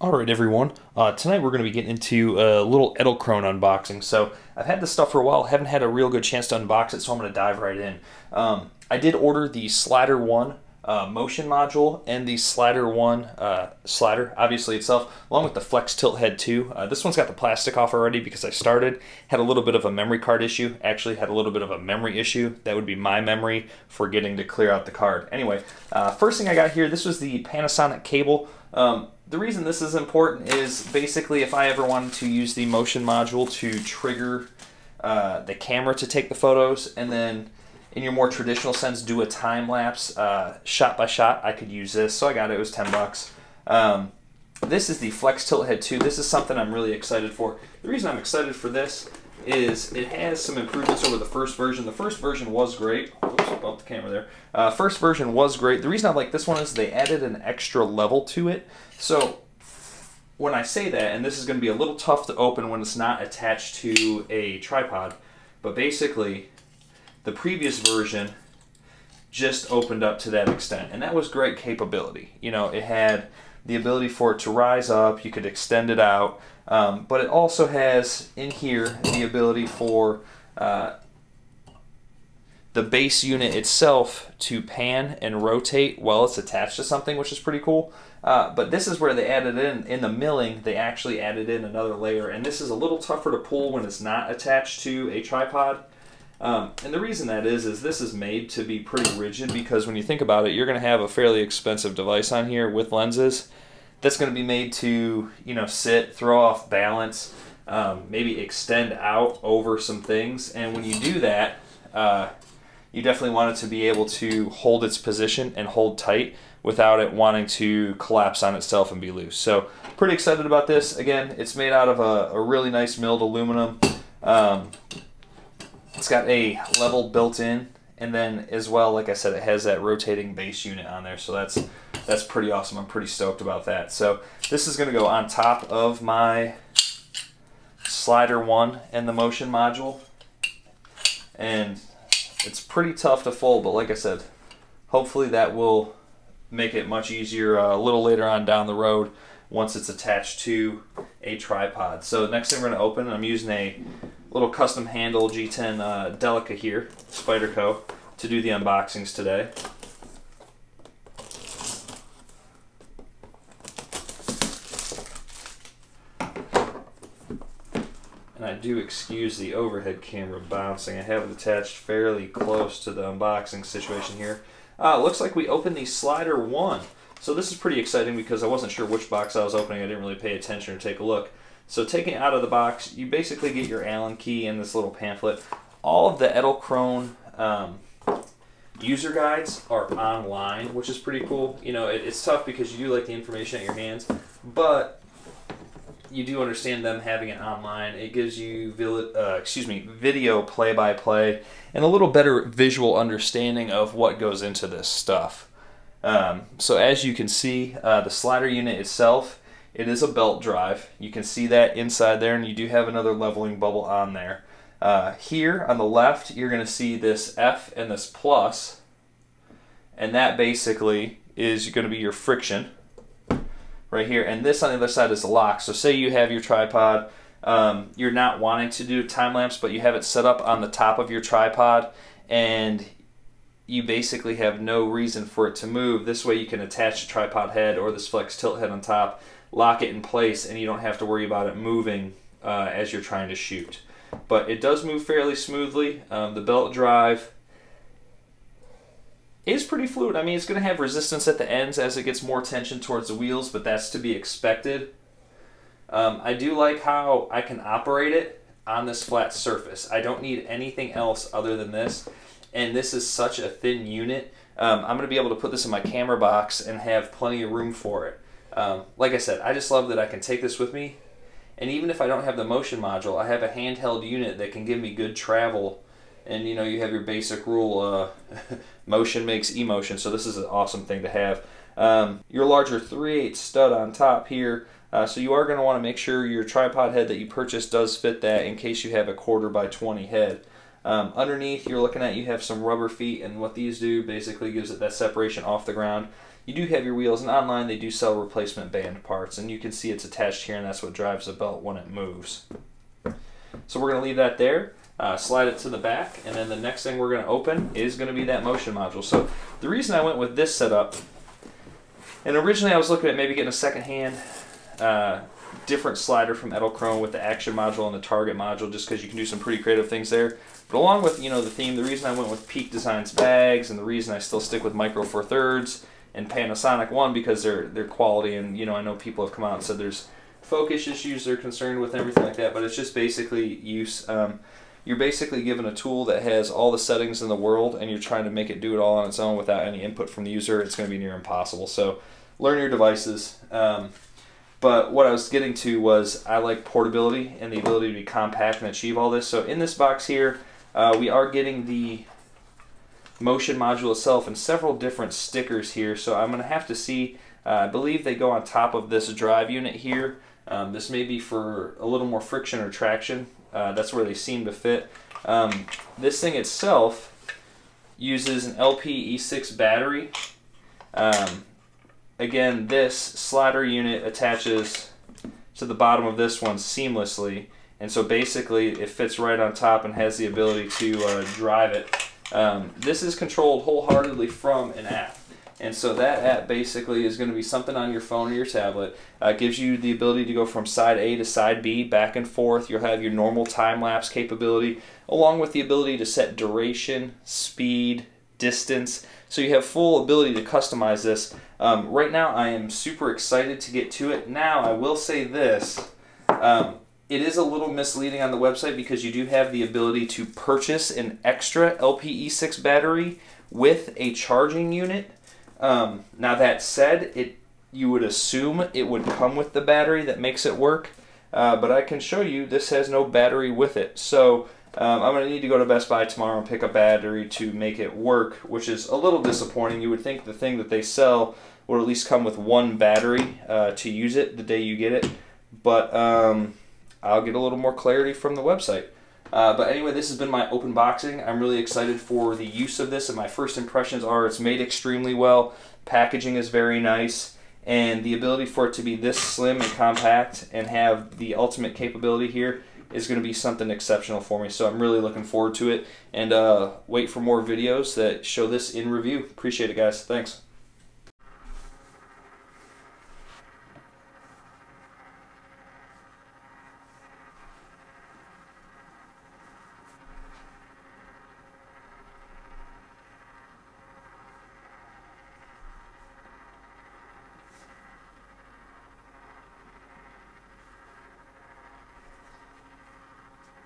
All right, everyone. Uh, tonight we're going to be getting into a little Edelkrone unboxing. So I've had this stuff for a while, haven't had a real good chance to unbox it, so I'm going to dive right in. Um, I did order the SliderOne uh, motion module and the SliderOne uh, slider, obviously itself, along with the Flex Tilt Head 2. Uh, this one's got the plastic off already because I started, had a little bit of a memory card issue, actually had a little bit of a memory issue. That would be my memory forgetting to clear out the card. Anyway, uh, first thing I got here, this was the Panasonic cable. Um, the reason this is important is basically if I ever wanted to use the motion module to trigger uh, the camera to take the photos and then in your more traditional sense do a time lapse uh, shot by shot I could use this. So I got it. It was 10 bucks. Um, this is the Flex Tilt Head 2 this is something I'm really excited for. The reason I'm excited for this is it has some improvements over the first version. The first version was great Bumped the camera there. Uh, first version was great. The reason I like this one is they added an extra level to it. So when I say that, and this is going to be a little tough to open when it's not attached to a tripod, but basically the previous version just opened up to that extent, and that was great capability. You know, it had the ability for it to rise up, you could extend it out, um, but it also has in here the ability for uh, the base unit itself to pan and rotate while it's attached to something, which is pretty cool. Uh, but this is where they added in, in the milling, they actually added in another layer. And this is a little tougher to pull when it's not attached to a tripod. Um, and the reason that is, is this is made to be pretty rigid because when you think about it, you're going to have a fairly expensive device on here with lenses that's going to be made to, you know, sit, throw off balance, um, maybe extend out over some things. And when you do that, uh, you definitely want it to be able to hold its position and hold tight without it wanting to collapse on itself and be loose. So pretty excited about this. Again, it's made out of a, a really nice milled aluminum. Um, it's got a level built in and then as well, like I said, it has that rotating base unit on there. So that's that's pretty awesome. I'm pretty stoked about that. So this is going to go on top of my SliderOne and the motion module. And it's pretty tough to fold, but like I said, hopefully that will make it much easier uh, a little later on down the road once it's attached to a tripod. So next thing we're going to open, I'm using a little custom handle G10 uh, Delica here, Spyderco, to do the unboxings today. And I do excuse the overhead camera bouncing. I have it attached fairly close to the unboxing situation here. Uh, looks like we opened the SliderOne. So this is pretty exciting because I wasn't sure which box I was opening. I didn't really pay attention or take a look. So taking it out of the box, you basically get your Allen key and this little pamphlet. All of the Edelkrone um, user guides are online, which is pretty cool. You know, it, it's tough because you do like the information at your hands, but you do understand them having it online. It gives you uh, excuse me video play by play and a little better visual understanding of what goes into this stuff. Um, so as you can see, uh, the slider unit itself, it is a belt drive. You can see that inside there, and you do have another leveling bubble on there. Uh, here on the left, you're going to see this F and this plus, and that basically is going to be your friction right here. And this on the other side is the lock. So say you have your tripod, um, you're not wanting to do time lapse, but you have it set up on the top of your tripod and you basically have no reason for it to move. This way you can attach the tripod head or this flex tilt head on top, lock it in place, and you don't have to worry about it moving uh, as you're trying to shoot. But it does move fairly smoothly. Um, the belt drive is pretty fluid. I mean, it's going to have resistance at the ends as it gets more tension towards the wheels, but that's to be expected. Um, I do like how I can operate it on this flat surface. I don't need anything else other than this, and this is such a thin unit. Um, I'm going to be able to put this in my camera box and have plenty of room for it. Um, like I said, I just love that I can take this with me, and even if I don't have the motion module, I have a handheld unit that can give me good travel and you know you have your basic rule uh, motion makes emotion so this is an awesome thing to have. Um, your larger 3 8 stud on top here uh, so you are going to want to make sure your tripod head that you purchase does fit that in case you have a quarter by 20 head. Um, underneath you're looking at you have some rubber feet and what these do basically gives it that separation off the ground. You do have your wheels, and online they do sell replacement band parts, and you can see it's attached here, and that's what drives the belt when it moves. So we're going to leave that there, uh, slide it to the back, and then the next thing we're going to open is going to be that motion module. So the reason I went with this setup, and originally I was looking at maybe getting a second hand uh, different slider from Edelkrone with the action module and the target module just because you can do some pretty creative things there. But along with you know the theme, the reason I went with Peak Designs bags and the reason I still stick with Micro Four Thirds and Panasonic one because they're they're quality and you know I know people have come out and said there's focus issues they're concerned with everything like that, but it's just basically use. Um, you're basically given a tool that has all the settings in the world and you're trying to make it do it all on its own without any input from the user. It's going to be near impossible. So learn your devices. Um, but what I was getting to was I like portability and the ability to be compact and achieve all this. So in this box here, uh, we are getting the motion module itself and several different stickers here. So I'm going to have to see, uh, I believe they go on top of this drive unit here. Um, this may be for a little more friction or traction. Uh, that's where they seem to fit. Um, this thing itself uses an LP E6 battery. Um, again, this slider unit attaches to the bottom of this one seamlessly. And so basically it fits right on top and has the ability to uh, drive it. Um, this is controlled wholeheartedly from an app. And so that app basically is going to be something on your phone or your tablet. Uh, gives you the ability to go from side A to side B, back and forth. You'll have your normal time lapse capability, along with the ability to set duration, speed, distance. So you have full ability to customize this. Um, right now, I am super excited to get to it. Now, I will say this. Um, it is a little misleading on the website because you do have the ability to purchase an extra LPE6 battery with a charging unit. Um, now that said, it you would assume it would come with the battery that makes it work, uh, but I can show you this has no battery with it. So um, I'm going to need to go to Best Buy tomorrow and pick a battery to make it work, which is a little disappointing. You would think the thing that they sell would at least come with one battery uh, to use it the day you get it, but um, I'll get a little more clarity from the website. Uh, but anyway, this has been my open boxing. I'm really excited for the use of this, and my first impressions are it's made extremely well. Packaging is very nice, and the ability for it to be this slim and compact and have the ultimate capability here is going to be something exceptional for me. So I'm really looking forward to it, and uh, wait for more videos that show this in review. Appreciate it, guys. Thanks.